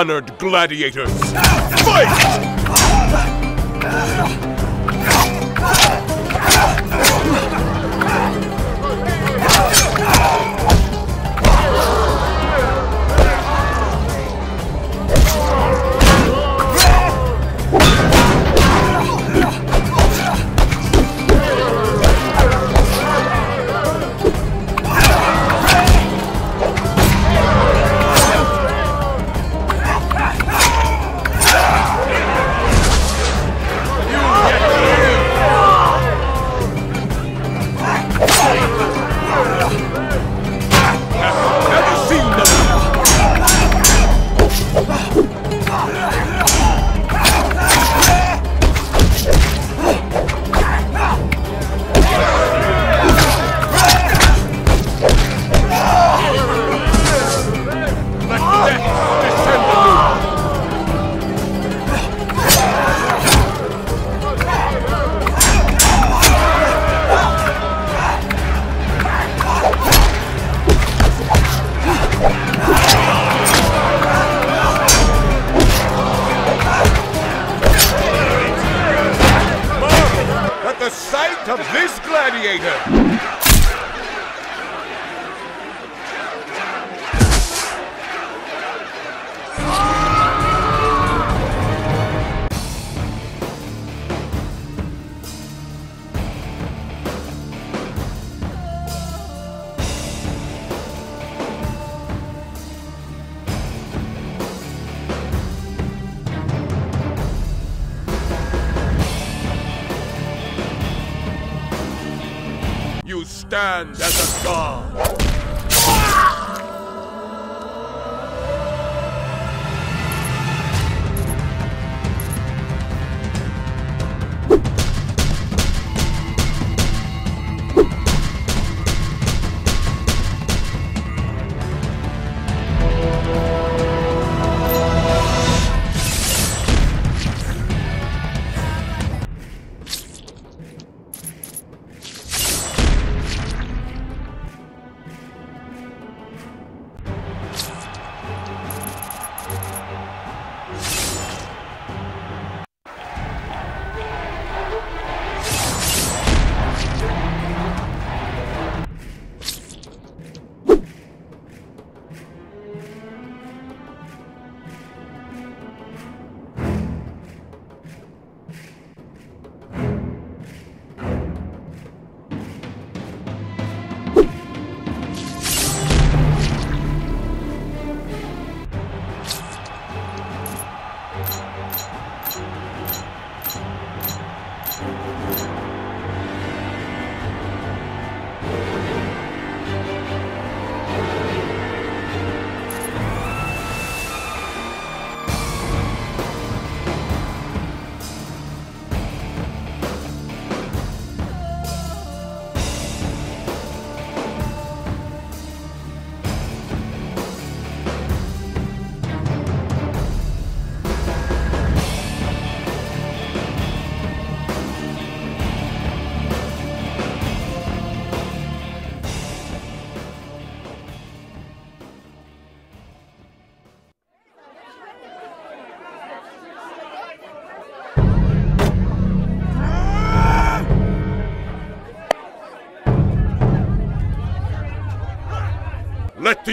honored gladiators. Fight!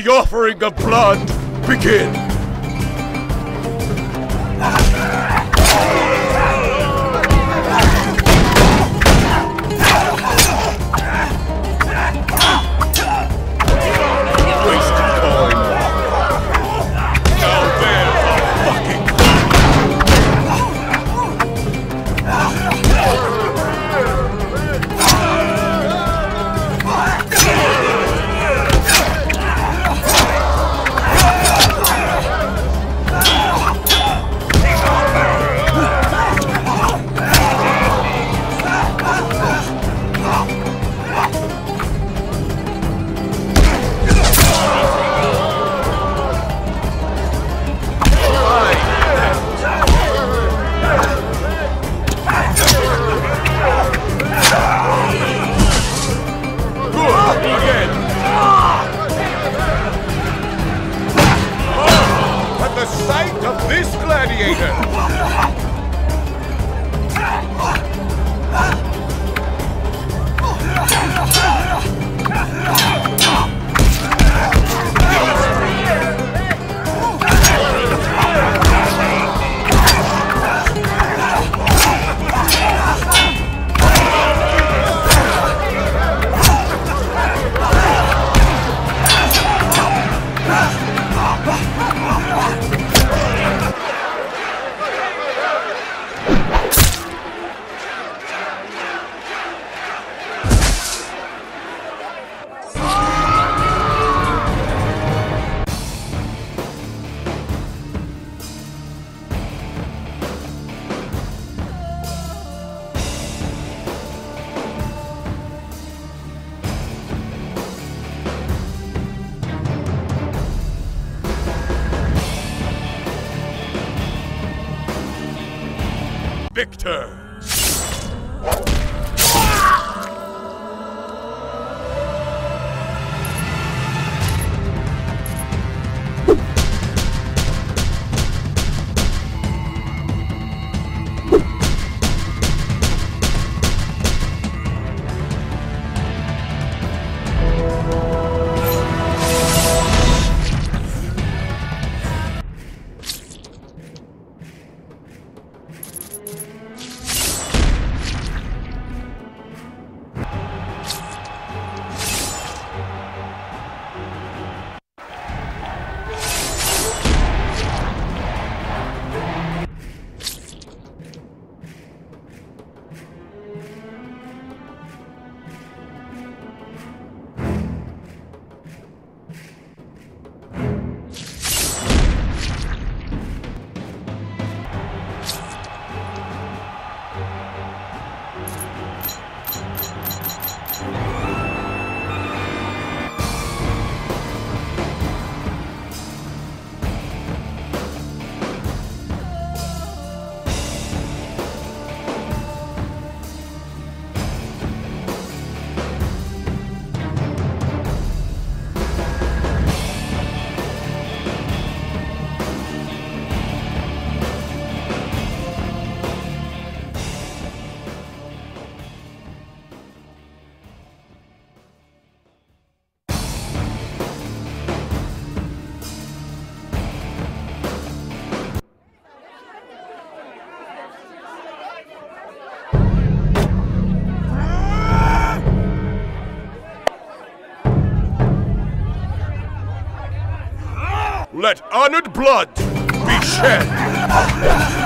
The offering of blood begin! Victor! Let honored blood be shed!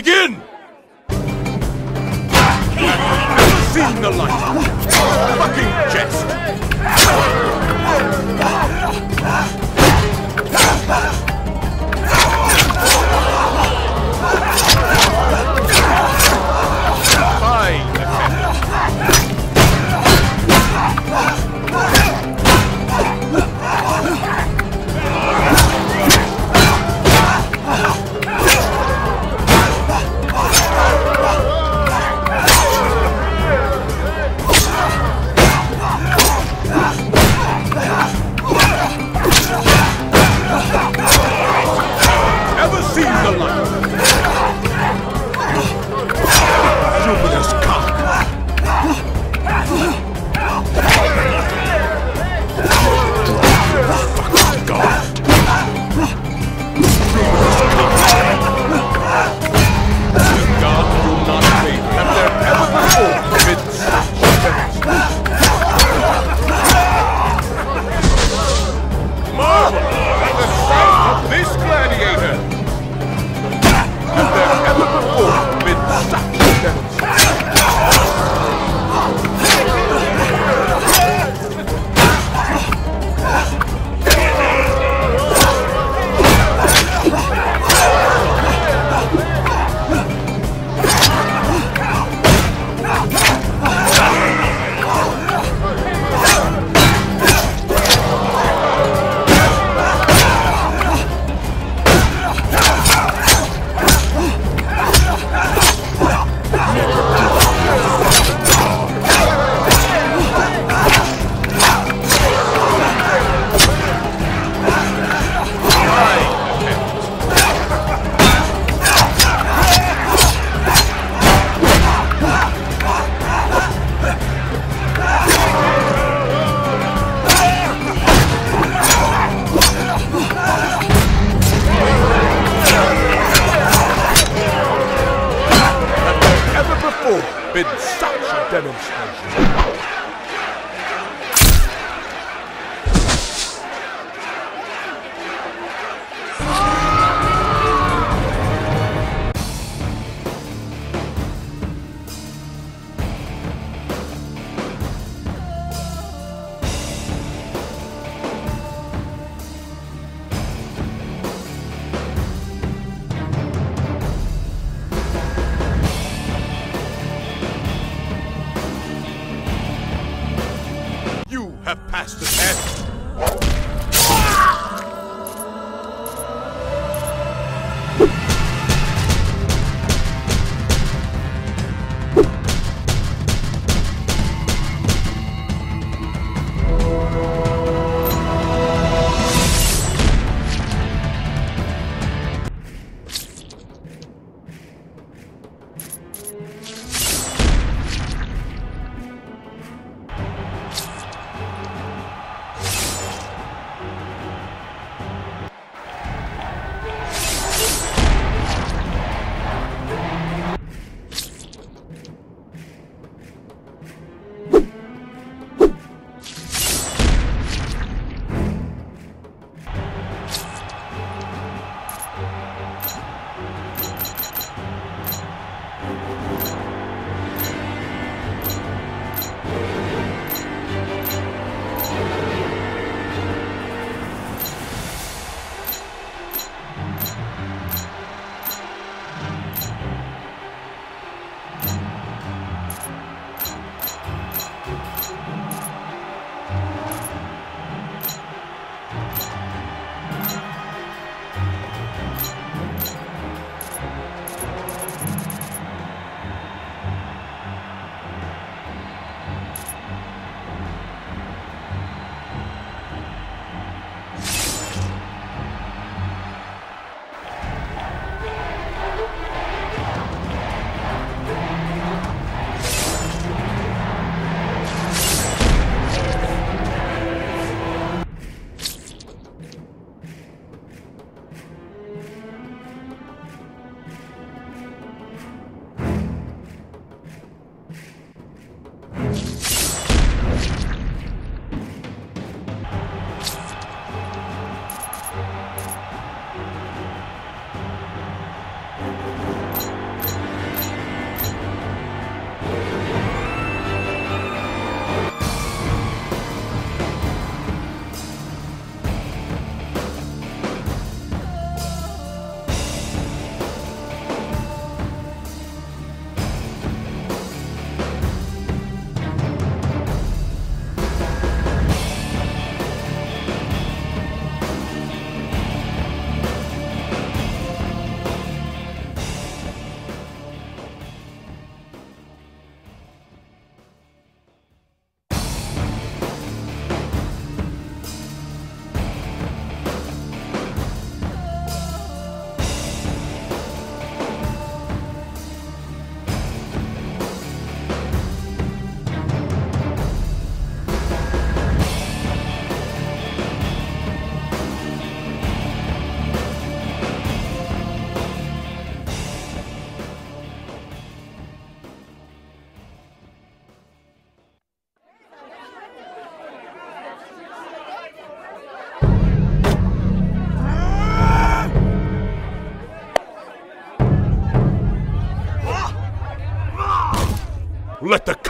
Begin!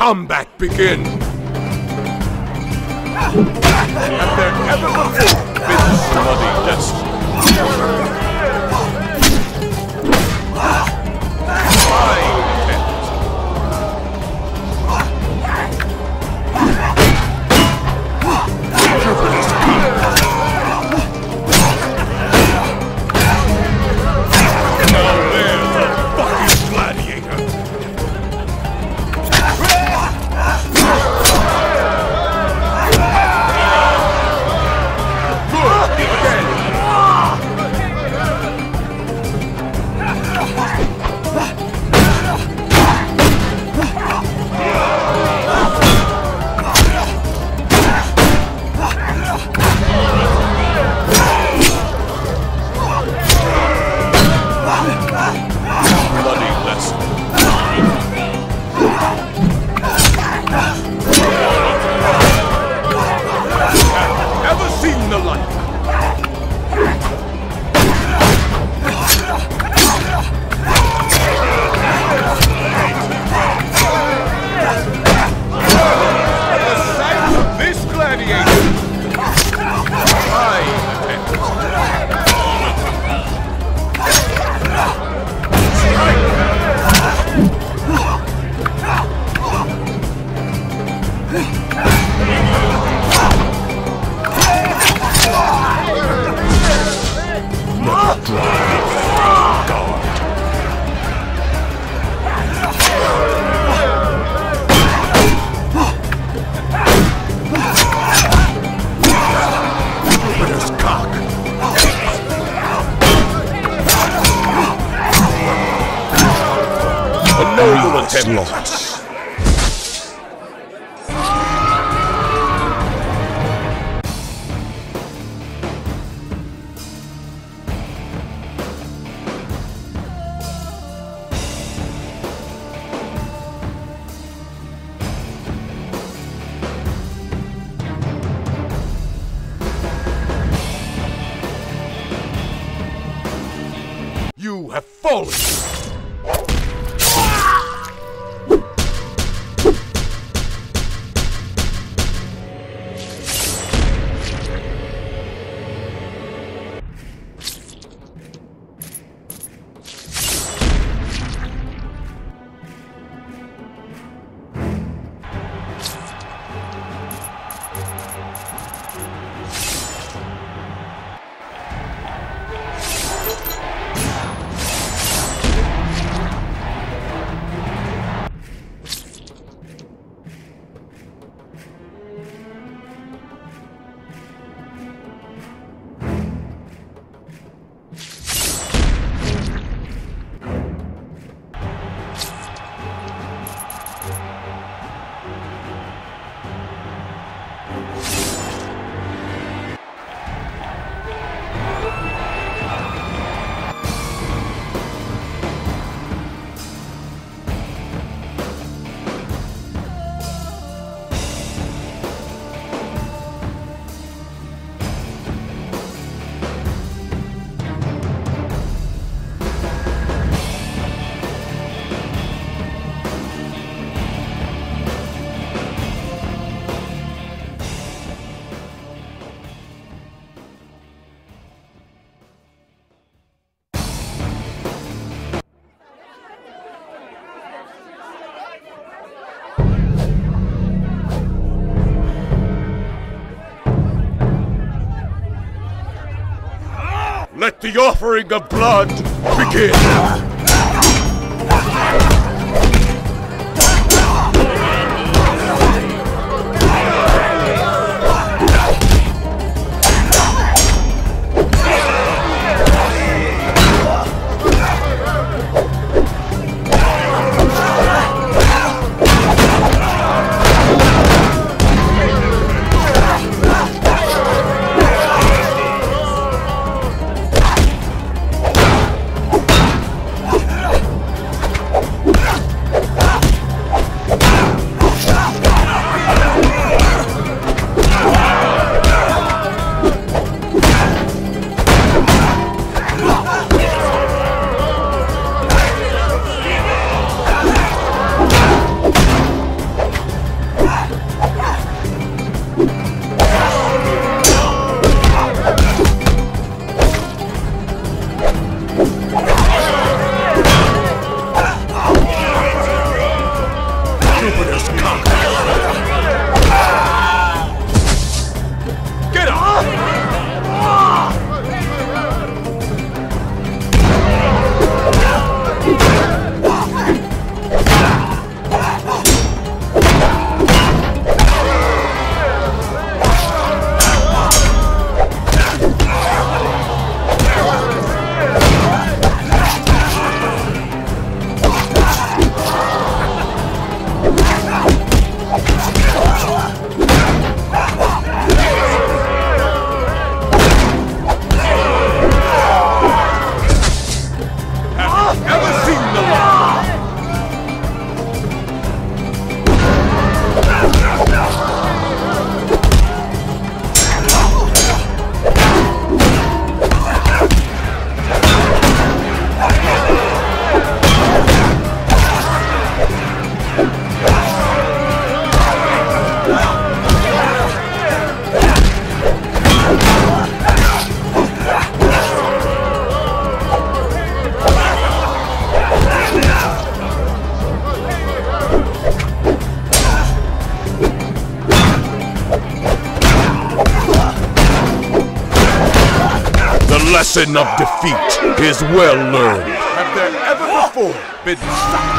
combat begin! Have there ever before been bloody destiny? the offering of blood begins. Lesson of defeat is well learned. Have there ever before been such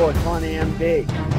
Mike 420 MD. Begin!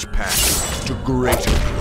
Forge paths to greater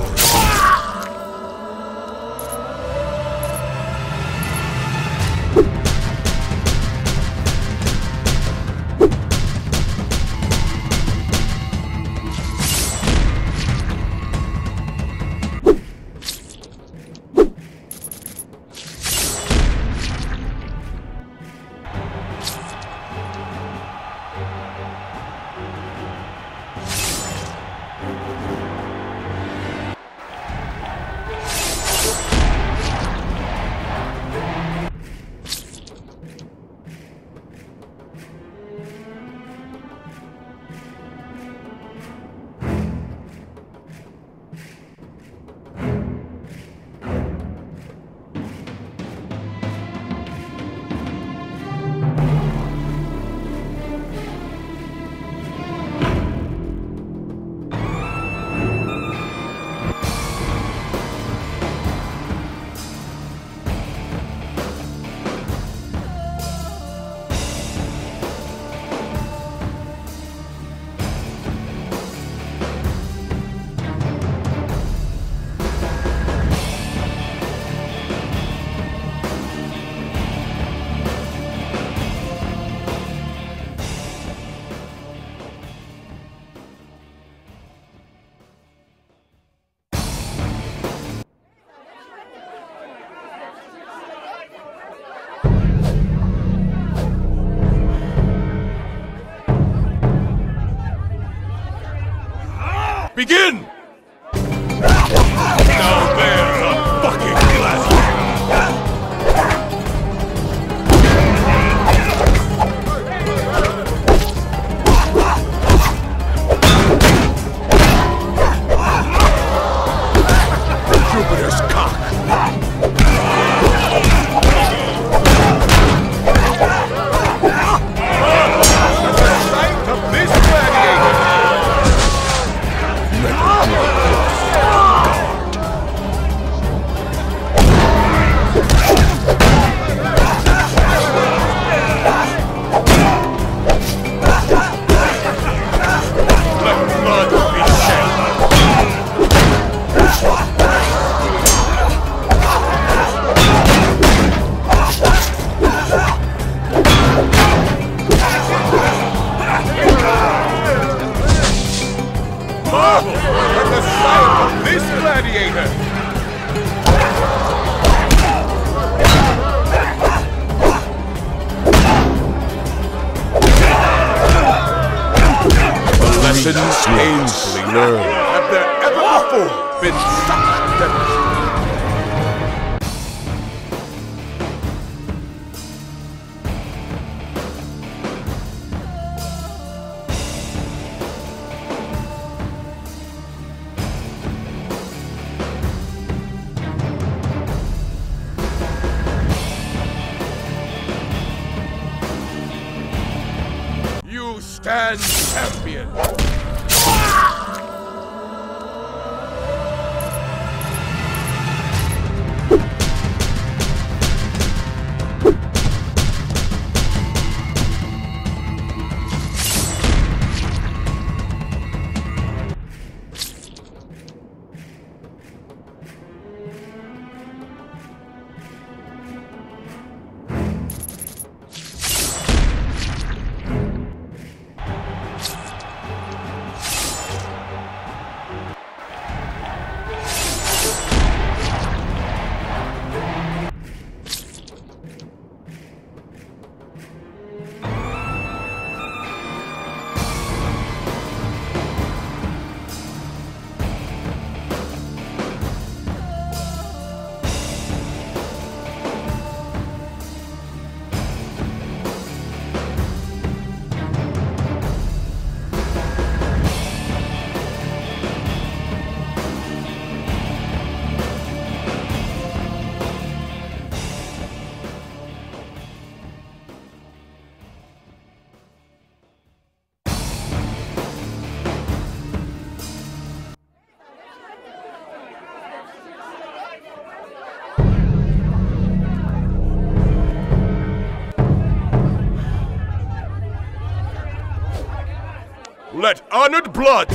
honored blood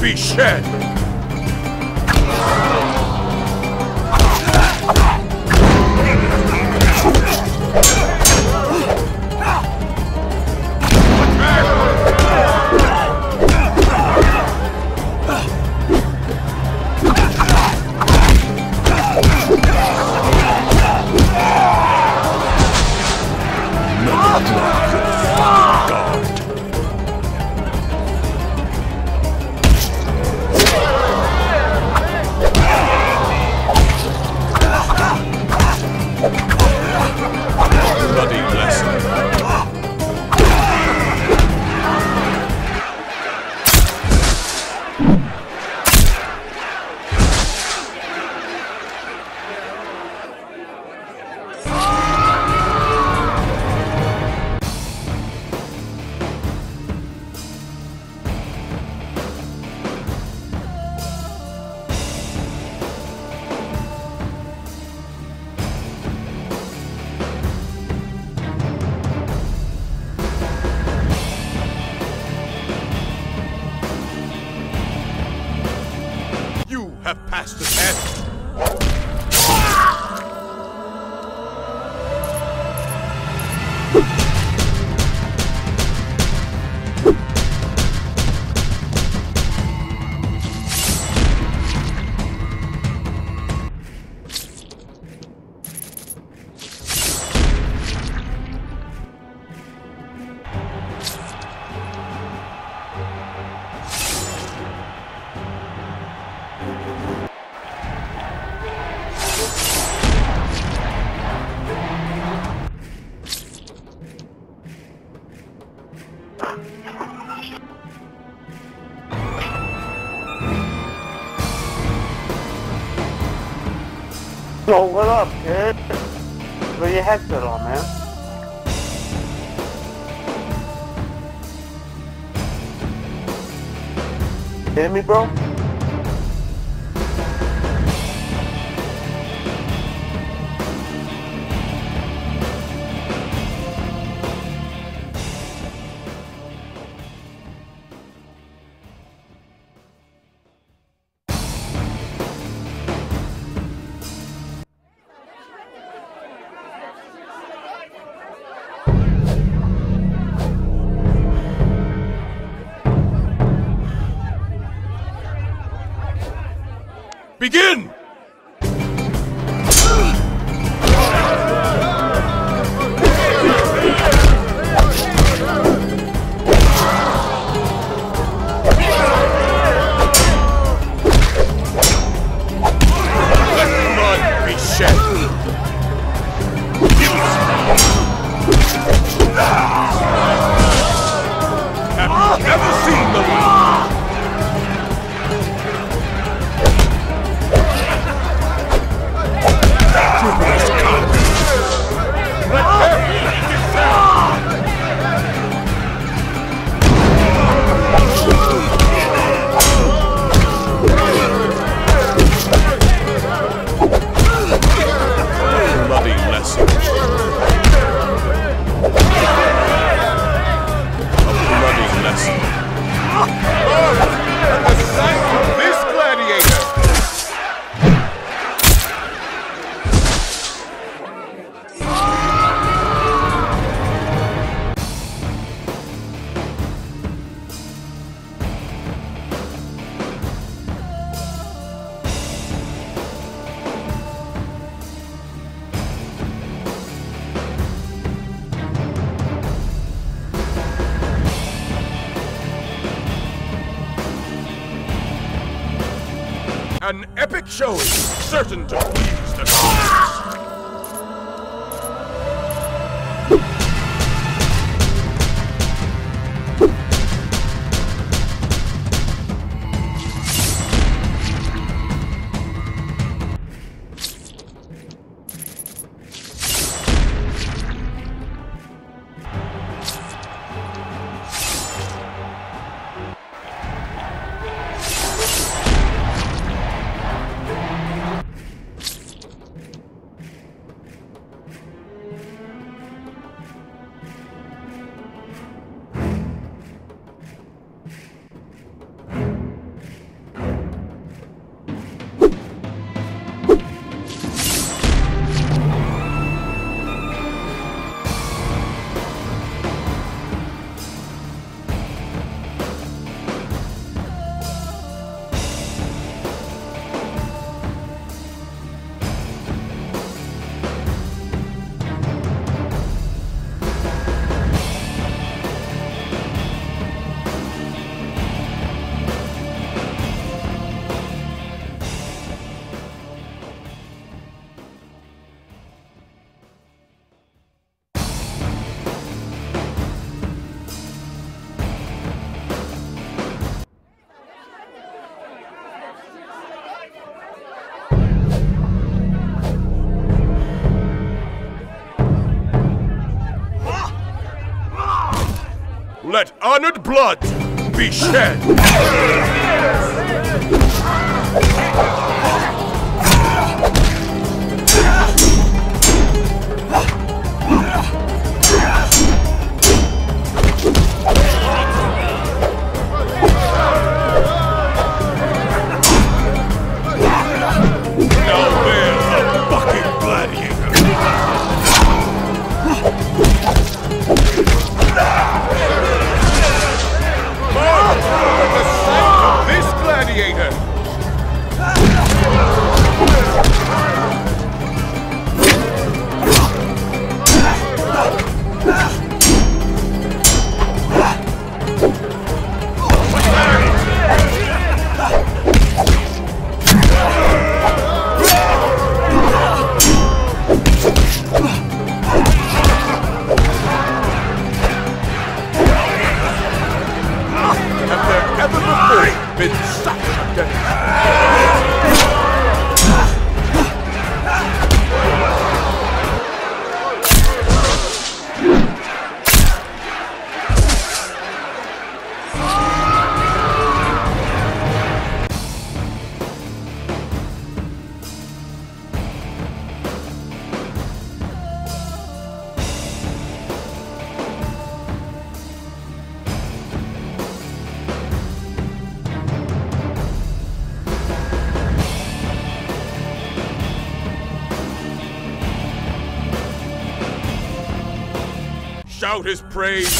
be shed! What up, kid? Put your headset on, man. Hear me, bro? Begin! An epic showing, certain to Blood be shed. Praise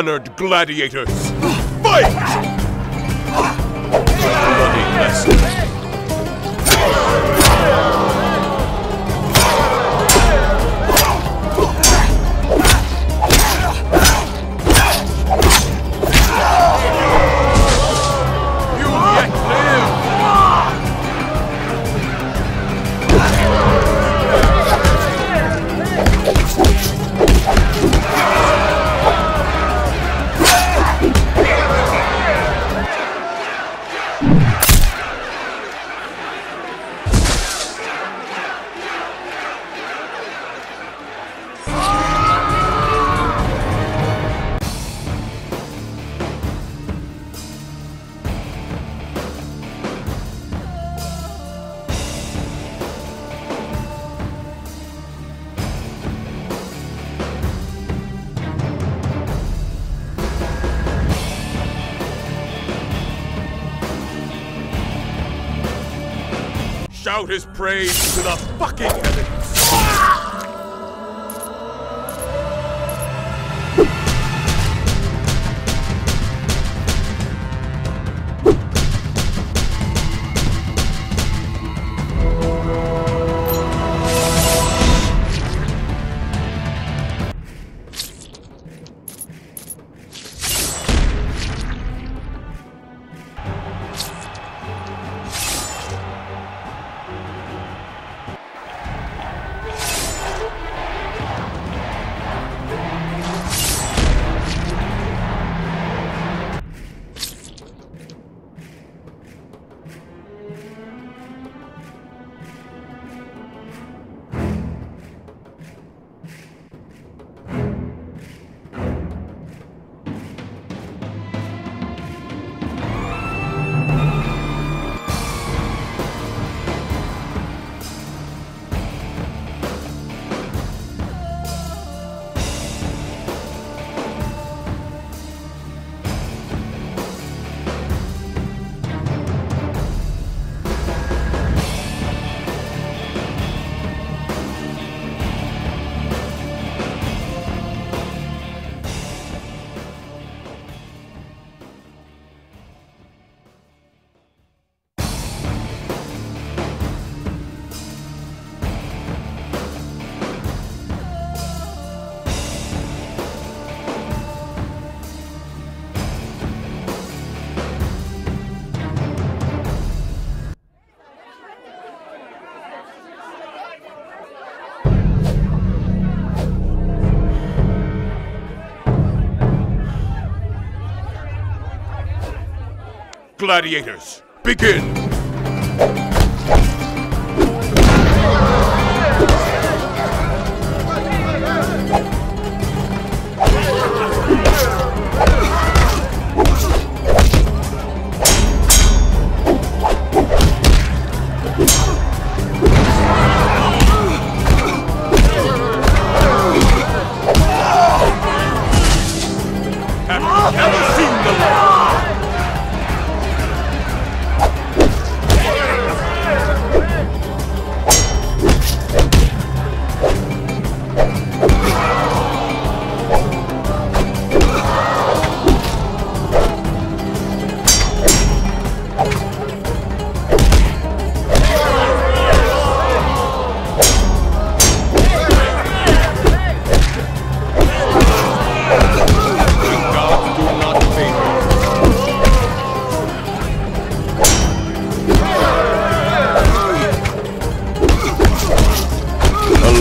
Honored gladiators, fight! Bloody lesson. Gladiators, begin!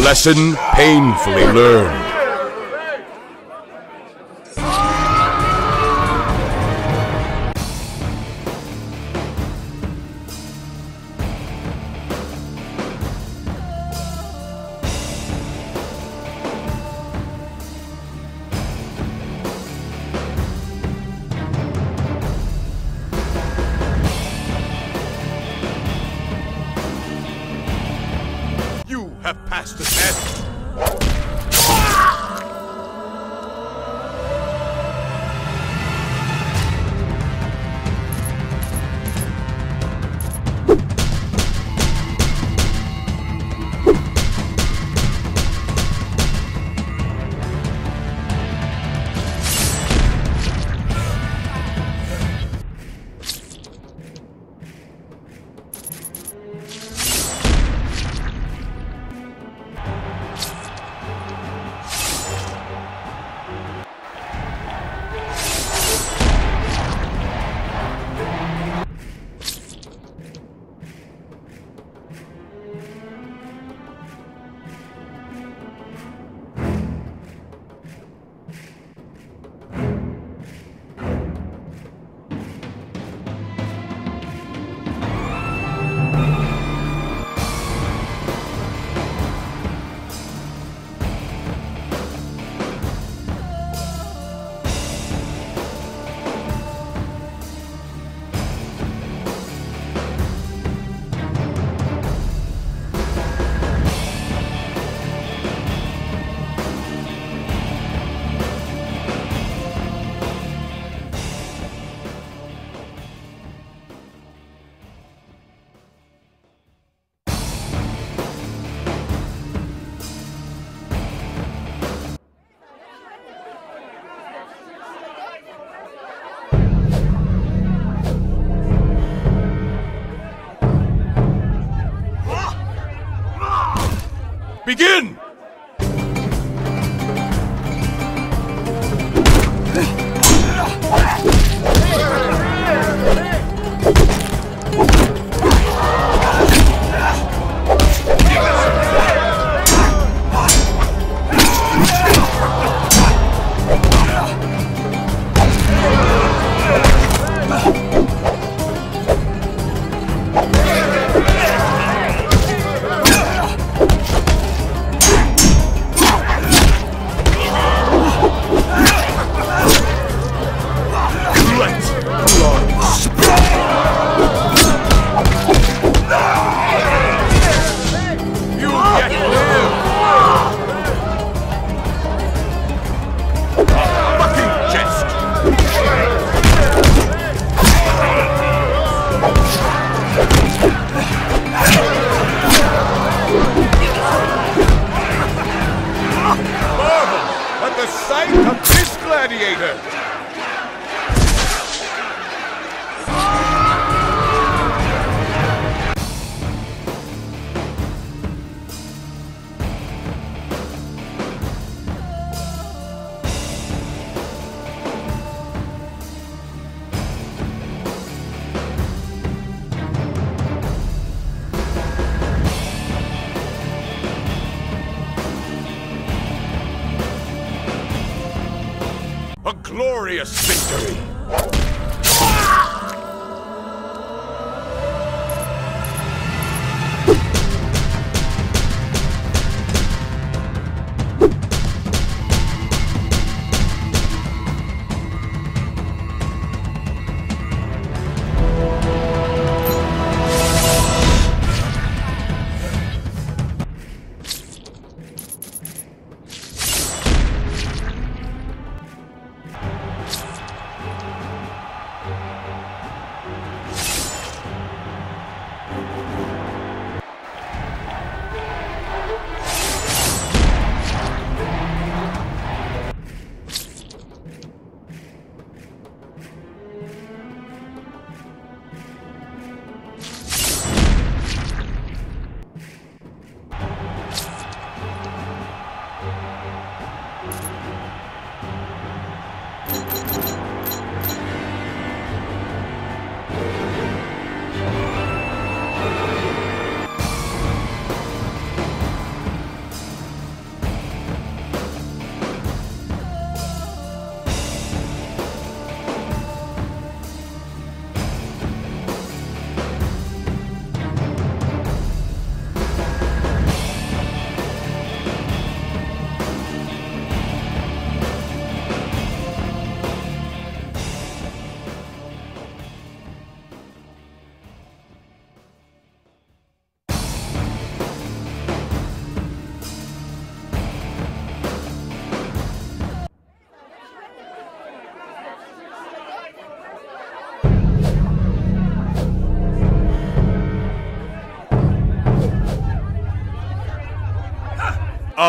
Lesson painfully learned.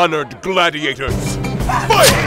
Honored gladiators. Fight!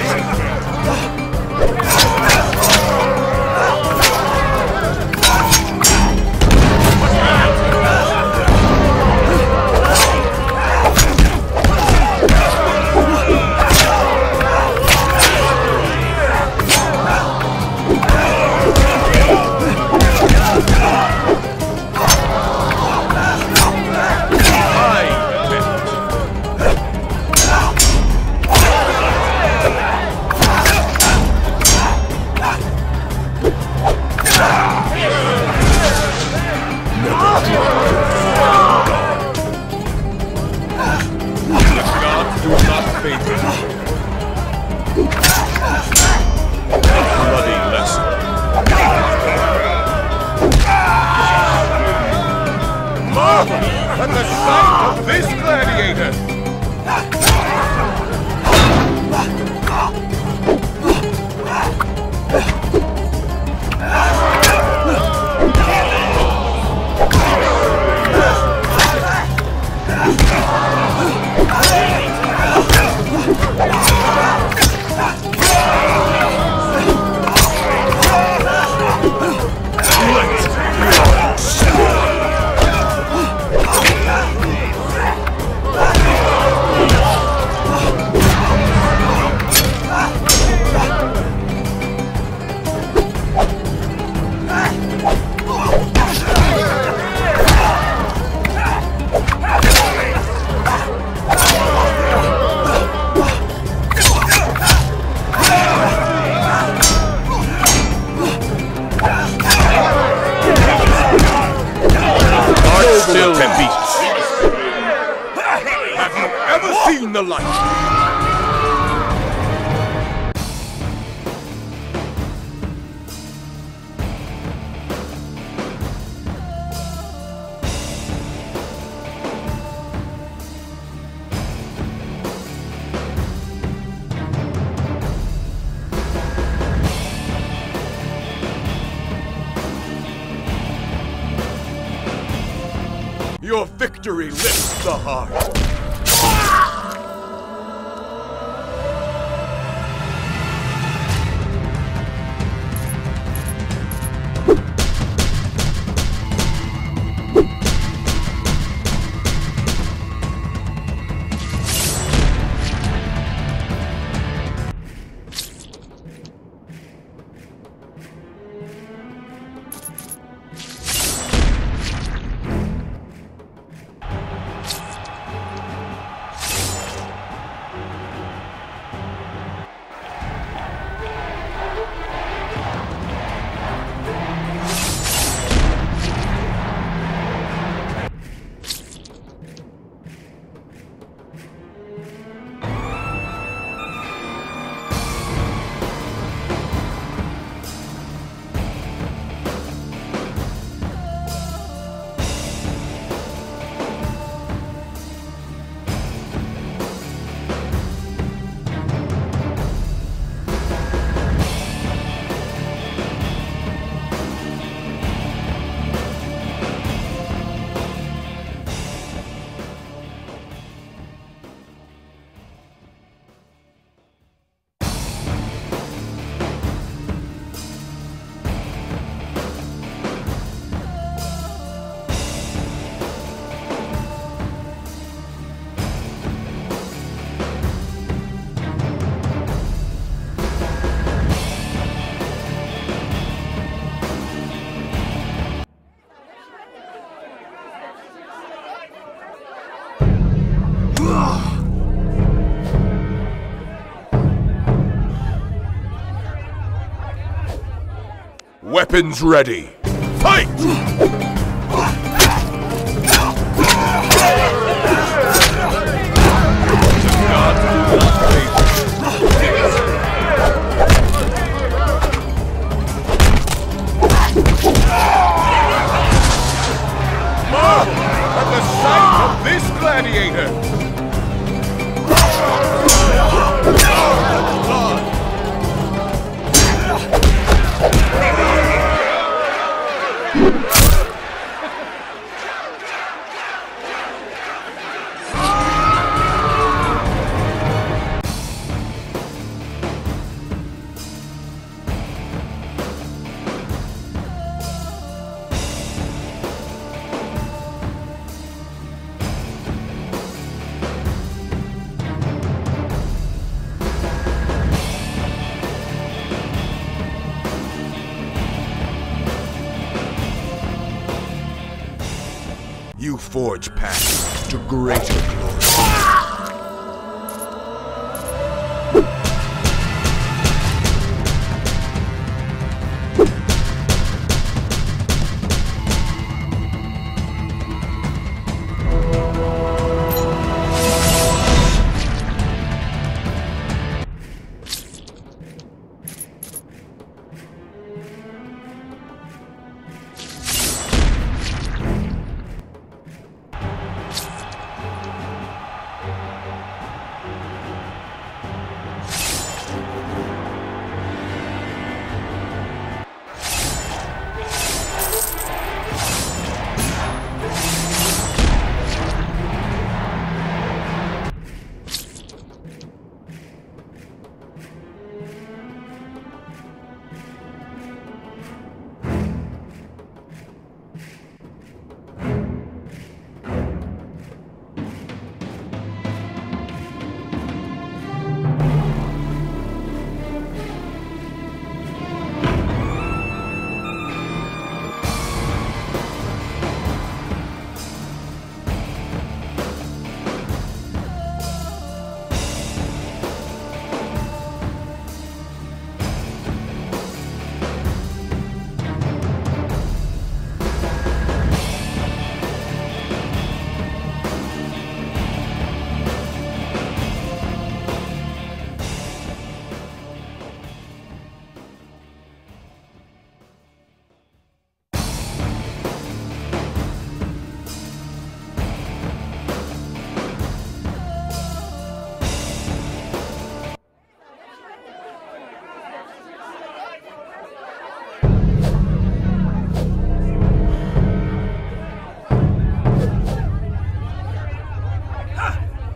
Weapons ready. Fight!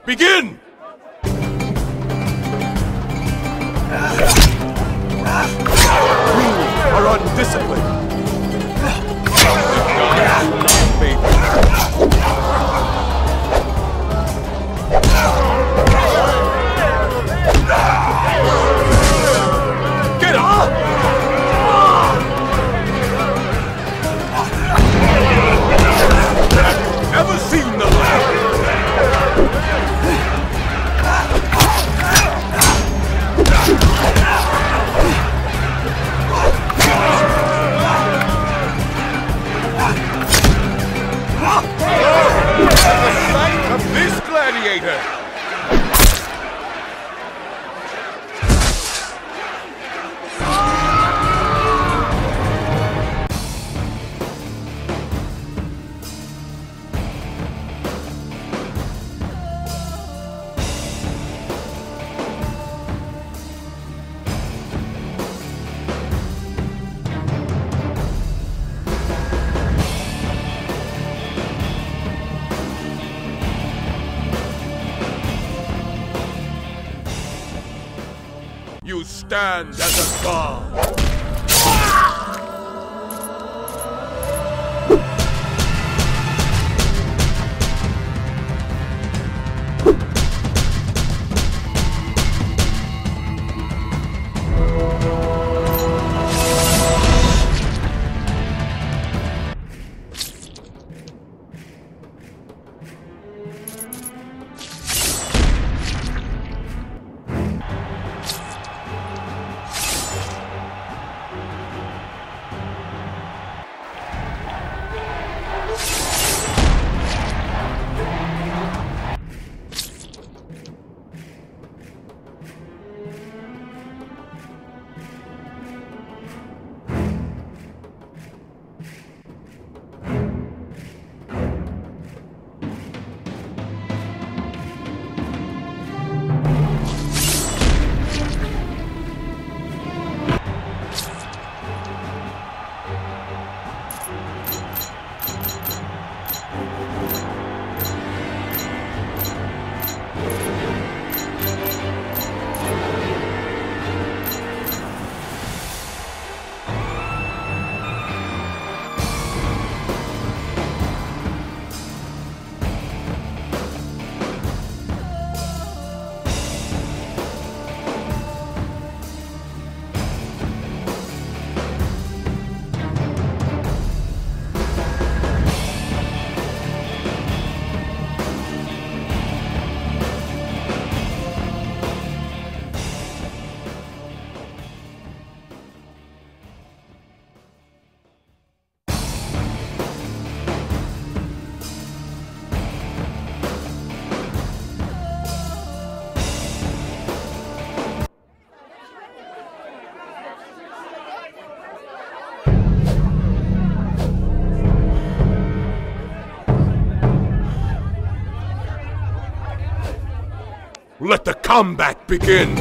Begin! Stand as a god. combat begin!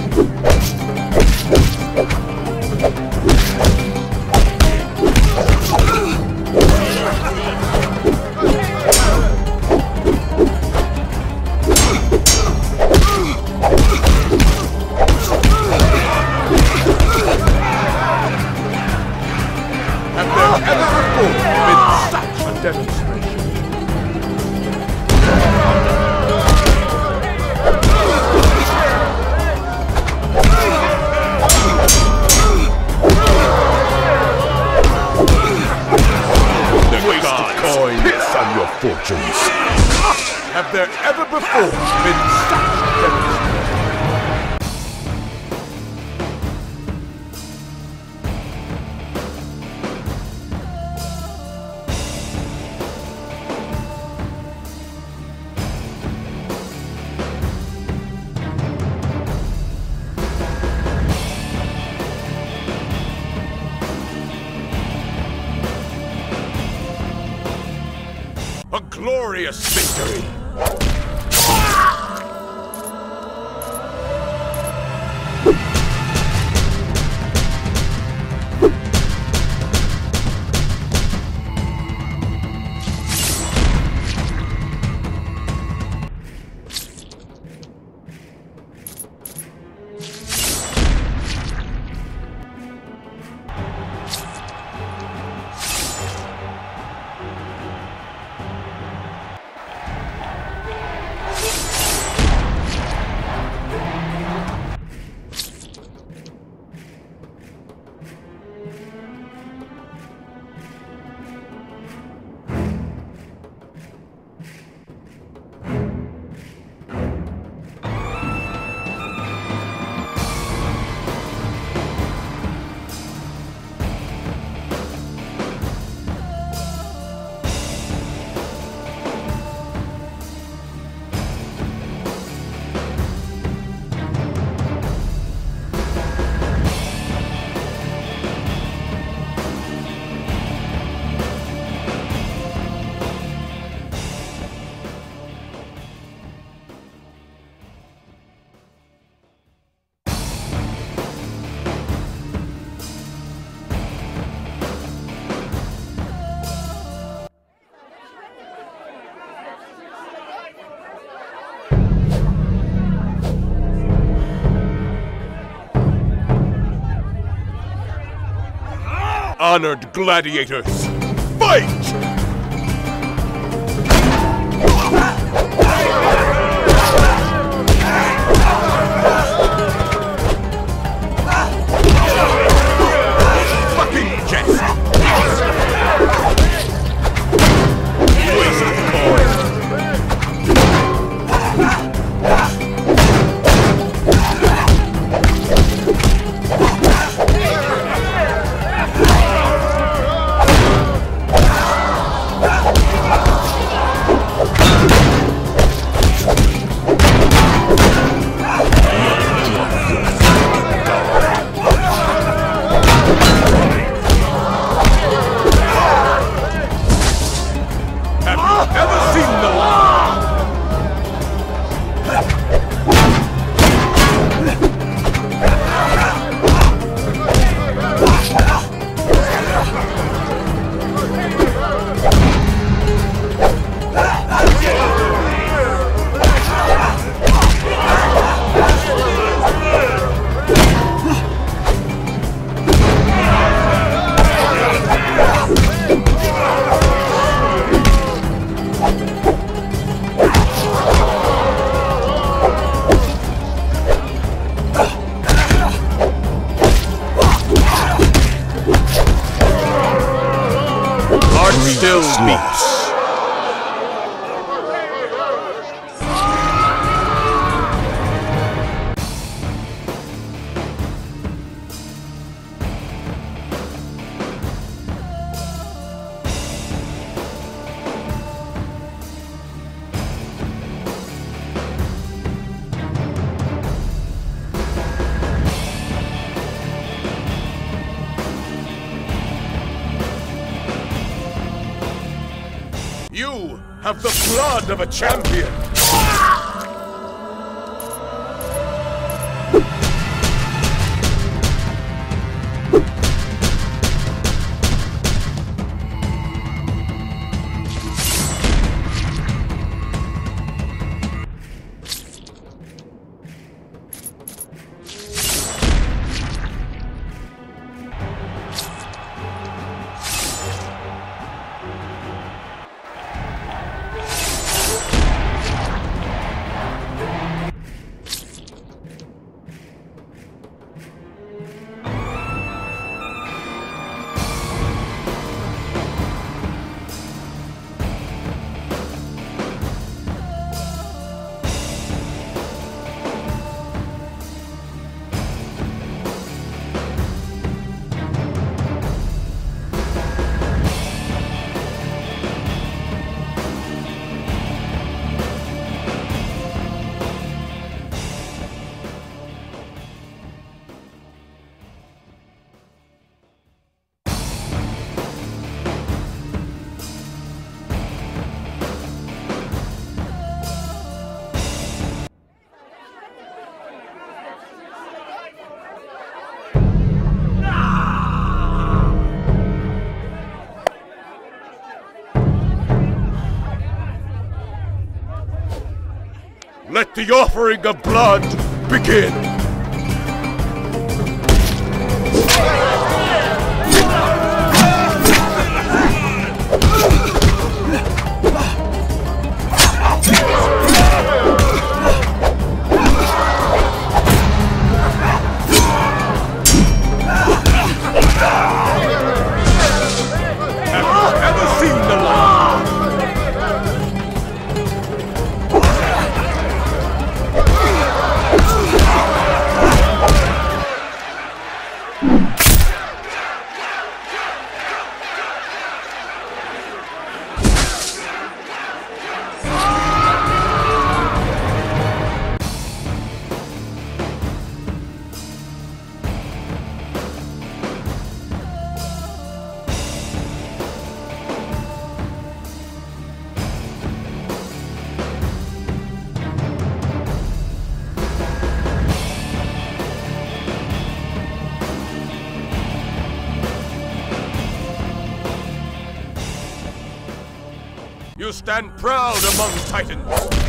honored gladiators, fight! have the blood of a champion! The offering of blood begin! You stand proud among titans.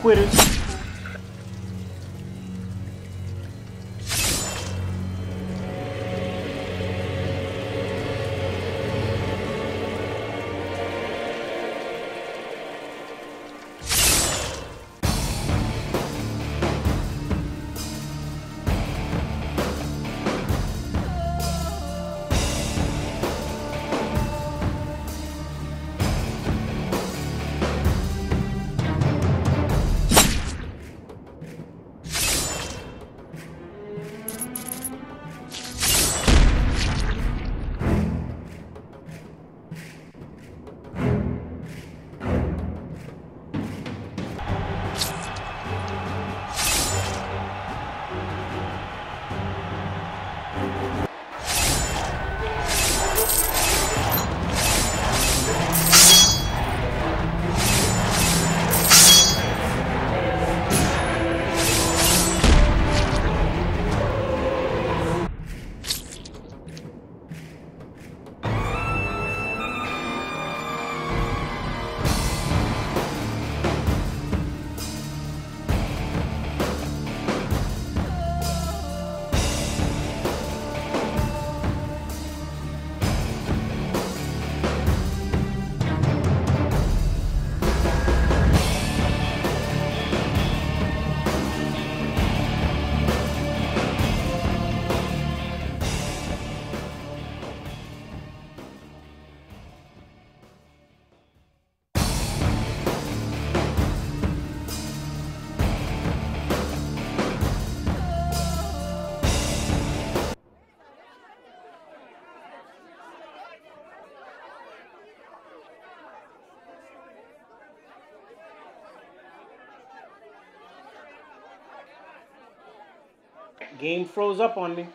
Quitters. Game froze up on me.